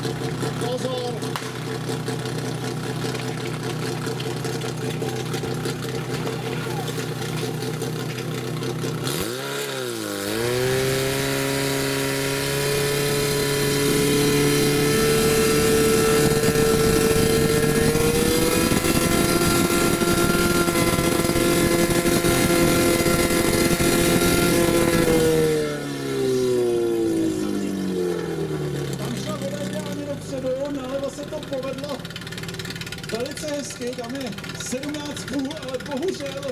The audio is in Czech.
Vamos ideálně dopředu, nalevo se to povedlo velice hezky, tam je 17 půl, ale bohužel